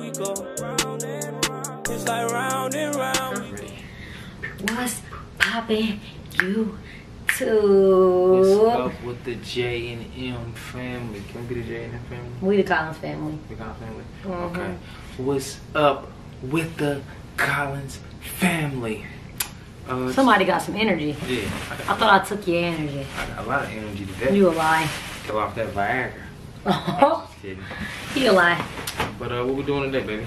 we go. It's like round and round. What's poppin'? You What's up with the J and M family? Can we be the J and M family? We the Collins family. The Collins family? Mhm. Okay. What's up with the Collins family? Uh, Somebody got some energy. Yeah, I I thought I took your energy. I got a lot of energy today. You a lie. Kill off that Viagra. Oh, Just kidding. you a lie. But uh, what we doing today, baby?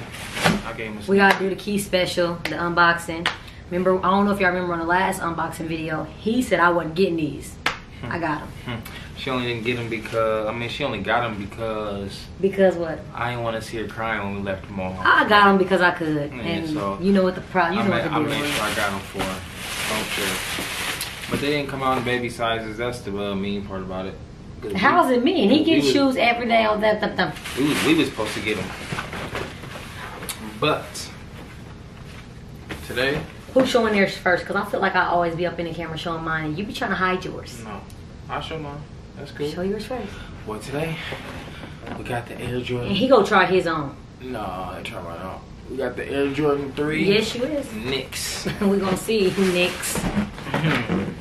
I gave us. We gotta do the key special, the unboxing. Remember, I don't know if y'all remember on the last unboxing video, he said I wasn't getting these. I got them. Hmm. She only didn't get them because I mean she only got them because Because what? I didn't want to see her crying when we left the mall. I got them because I could. Yeah, and so- you know what the problem, you I know made, what the deal made is. sure I got them for her. Don't. But they didn't come out in baby sizes. That's the uh, mean part about it. 'Cause How's it mean? He we gets was- shoes every day on that. that, that. We was, we was supposed to get them. But today, Who's showing theirs first? Because I feel like I always be up in the camera showing mine, and you be trying to hide yours. no, I'll show mine. That's cool. Show yours first. Well, today we got the Air Jordan. And he go try his own. No, I try mine out. We got the Air Jordan Three. Yes, you is. Knicks. we gonna see who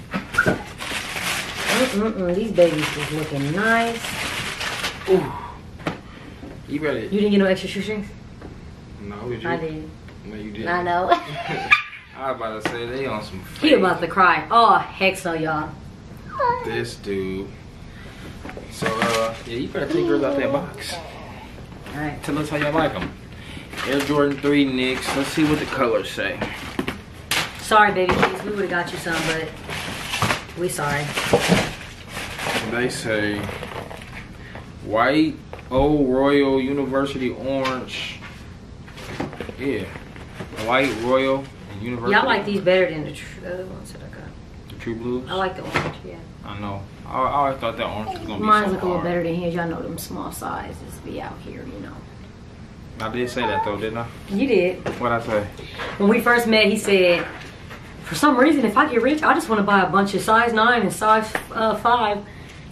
Mm-mm-mm. These babies is looking nice. Ooh. You ready? You didn't get no extra shoestrings? No, did you? I did. No, you didn't. I know. I was about to say they on some. he about to cry. Oh, heck no, y'all. This dude. So, uh, yeah, you better take yours out that box. All right. Tell us how y'all like them. Air Jordan 3 Knicks. Let's see what the colors say. Sorry, baby kids. We would have got you some, but we sorry. They say white, old Royal University orange. Yeah. White, Royal, and University. Y'all like these better than the tr- other ones that I got. The True Blues? I like the orange, yeah. I know. I, I always thought that orange was going to be Mine's so look a little better than his. Y'all know them small sizes be out here, you know. I did say that though, didn't I? You did. What'd I say? When we first met, he said, for some reason, if I get rich, I just want to buy a bunch of size 9 and size uh, 5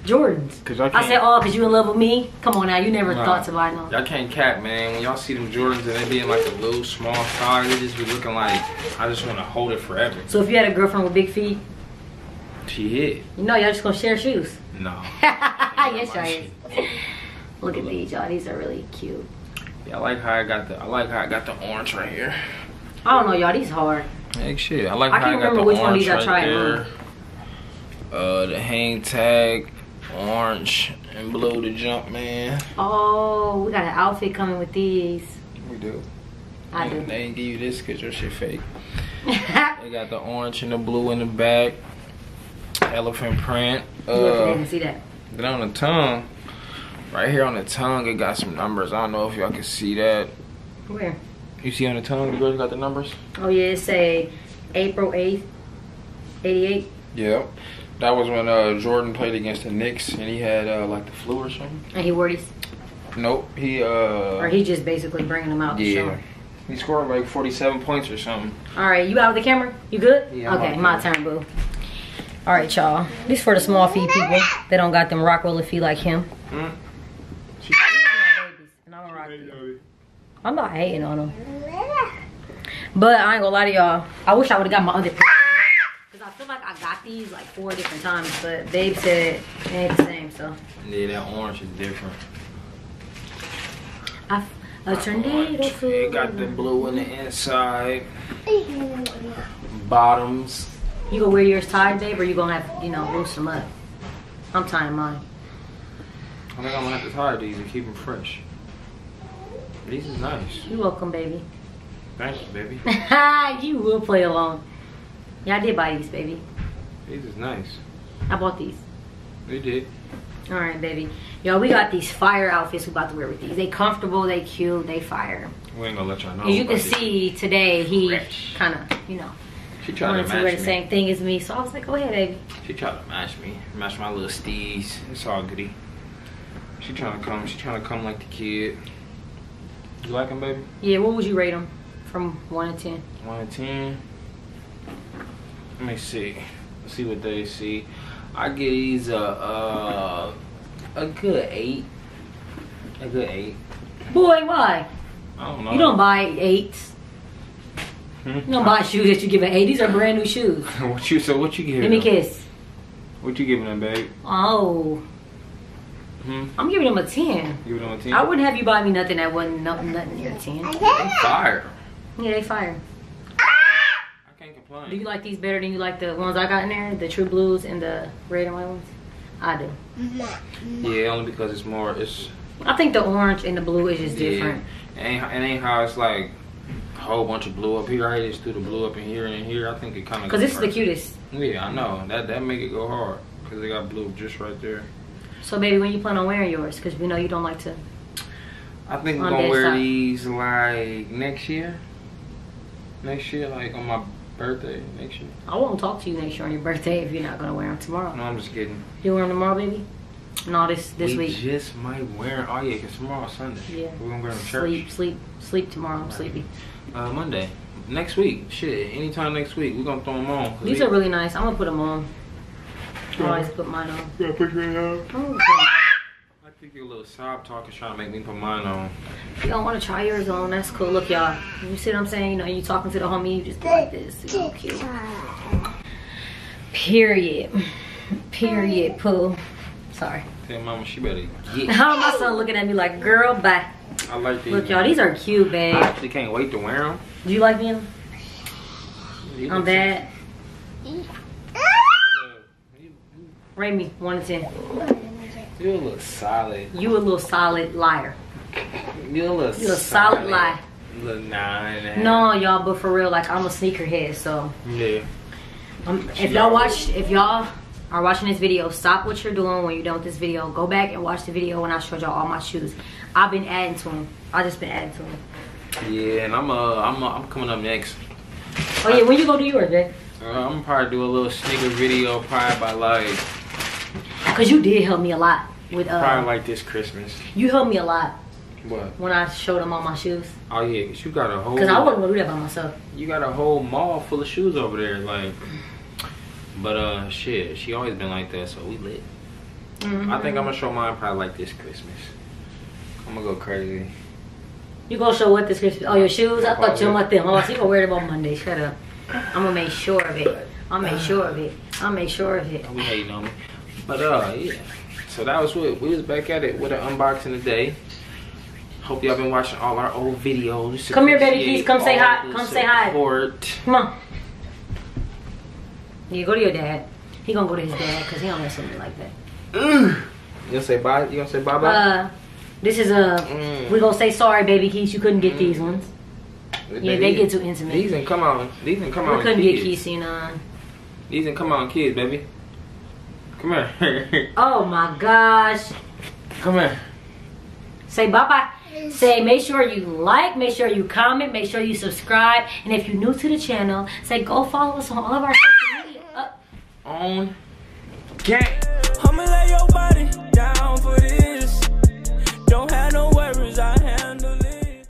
Jordans. 'Cause I I said, oh, because you in love with me? Come on now, you never Nah. thought to buy no. Y'all can't cap, man. When y'all see them Jordans and they be in like a little small size, they just be looking like I just want to hold it forever. So if you had a girlfriend with big feet, She hit. you know y'all just going to share shoes. No. yes, y'all is. Look at these, y'all. These are really cute. Yeah, I like how I got the I like how I got the orange right here. I don't know, y'all. These hard. Hey, shit. I like I how can't I got remember the which one of orange these I right tried, there. Uh, the hang tag, orange and blue to Jumpman. Oh, we got an outfit coming with these. We do. I They- do. They ain't give you this because your shit fake. They got the orange and the blue in the back. Elephant print. yeah, Uh, didn't see that. then on the tongue, right here on the tongue, it got some numbers. I don't know if y'all can see that. Where? You see on the tongue, the girls got the numbers? Oh yeah, it say April eighth, eighty eight. Yep. That was when uh, Jordan played against the Knicks and he had uh, like the flu or something. And he wore these, Nope. He uh. or he just basically bringing them out to show. yeah. He scored like 47 points or something. All right, you out of the camera? You good? Yeah, I'm Okay, my there. turn, boo. All right, y'all. This for the small feet people They don't got them rock roller feet like him. Mm. These are my babies, and I don't rock them. I'm not hating on them. But I ain't gonna lie to y'all. I wish I would have got my other pair. Because I feel like I got these like four different times, but Babe said it ain't the same, so. Yeah, that orange is different. I, a tornado It got the blue in the inside. Bottoms. You gonna wear yours tied, babe, or you gonna have, you know, loose them up? I'm tying mine. I think I'm gonna have to tie these and keep them fresh. These is nice. You're welcome, baby. Thank you, baby. you will play along. Yeah, I did buy these, baby. These is nice. I bought these. We did. All right, baby. Yo, we got these fire outfits we about to wear with these. They comfortable, they cute, they fire. We ain't gonna let y'all know. As you can see today, he kind of, you know, she tried wanted to to match wear me. the same thing as me. So I was like, go ahead, baby. She tried to match me, match my little steez. It's all goody. She trying to come. She trying to come like the kid. You like him, baby? Yeah, what would you rate them from one to ten? One to ten. Let me see. See what they see. I give these a uh, a good eight. A good eight. Boy, why? I don't know. You don't buy eights. Hmm? You don't buy shoes that you give an eight. These are brand new shoes. what you so what you giving? Give me a kiss. What you giving them, babe? Oh, Hmm? I'm giving them a 10. Giving them a ten? I wouldn't have you buy me nothing that wasn't no, nothing near a 10. They fire. Yeah, they fire. Do you like these better than you like the ones I got in there? The True Blues and the red and white ones? I do. Yeah, only because it's more. It's I think the orange and the blue is just different. Yeah. It ain't, it ain't how it's like a whole bunch of blue up here. I just do the blue up in here and in here. I think it kind of. Because this is the cutest. Yeah, I know that that make it go hard because they got blue just right there. So, baby, when you plan on wearing yours? Because we know you don't like to. I think we're gonna wear side. these like next year. Next year, like on my birthday next year. I won't talk to you next year on your birthday if you're not going to wear them tomorrow. No, I'm just kidding. You wear them tomorrow, baby? No, this this we week. just might wear. Oh yeah, cause tomorrow's Sunday. Yeah. We're gonna wear them to church. Sleep, sleep, sleep tomorrow. I'm sleepy. Uh, Monday. Next week. Shit. Anytime next week, we're gonna throw them on. These they- are really nice. I'm gonna put them on. I always put mine on. Yeah, put your hand on. I'm gonna put 'em I think your little sob talk is trying to make me put mine on. on. You don't want to try yours on? That's cool. Look, y'all. You see what I'm saying? You know, you talking to the homie, you just go like this. You know, cute. Period. Period. Pooh. Sorry. Tell mama she better get. How my son looking at me like, girl, bye. I like these. Look, y'all. These are cute, babe. I actually can't wait to wear them. Do you like them? I'm bad. Rate me one to ten. You a little solid. You a little solid liar. You a little. You a solid lie. Little nine. and. No, y'all, but for real, like I'm a sneakerhead, so Yeah. um, if y'all watch, if y'all are watching this video, stop what you're doing when you're done with this video. Go back and watch the video when I showed y'all all my shoes. I've been adding to them. I just been adding to them. Yeah, and I'm uh I'm uh, I'm coming up next. Oh yeah, when you go do yours, Jay? Uh, I'm probably do a little sneaker video probably by like Cause you did help me a lot with Uh, probably like this Christmas. you helped me a lot What? when I showed them all my shoes. Oh yeah, 'cause you got a whole. Cause I wouldn't go do that by myself. You got a whole mall full of shoes over there, like. But uh, shit, she always been like that, so we lit. Mhm. I think I'm gonna show mine probably like this Christmas. I'm gonna go crazy. You gonna show what this Christmas? Oh, your shoes? I thought you about them. Oh, so you gonna wear them on Monday? Shut up. I'm gonna make sure of it. I'll make sure of it. I'll make sure of it. We hating on me. But uh, yeah. So that was what we was back at it with an unboxing today. Hope y'all been watching all our old videos. Come here, baby, please. Come say hi. Come say hi. support. Come on. Yeah, go to your dad. He gonna go to his dad because he don't mess with me like that. Mm. You gonna say bye? You gonna say bye bye? Uh, this is a. Mm. We gonna say sorry, baby Keith. You couldn't get these ones. Yeah, they get too intimate. These and come on. These and come We on. couldn't get kids. Keith on. These and come on, kids, baby. Come here. Oh my gosh. come here. Say bye bye. Say make sure you like, make sure you comment, make sure you subscribe, and if you're new to the channel, say go follow us on all of our social media. Uh, On. Gang.